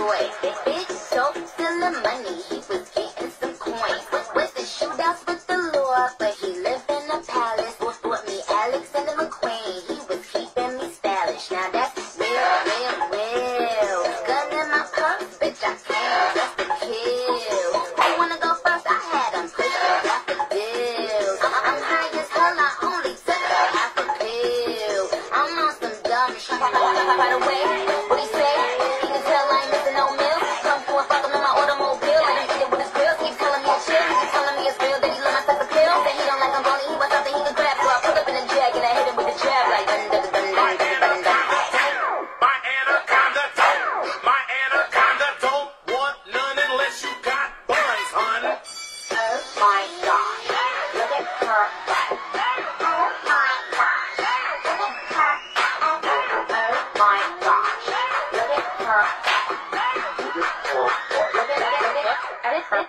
boy. Big soap, stealing money, he was getting some coins. Was With the shootouts with the law, but he lived in a palace. Was Bought me Alexander McQueen, he was keeping me stylish. Now that's real, real, real. Gun in my purse, bitch, I can't just to kill. Who wanna go first? I had him quick, that's the deal. I'm high as hell, I only took half a pill. I'm on some dumb shit, by the way. my God, look at her. Oh my gosh, look at her. Oh my gosh, look at her.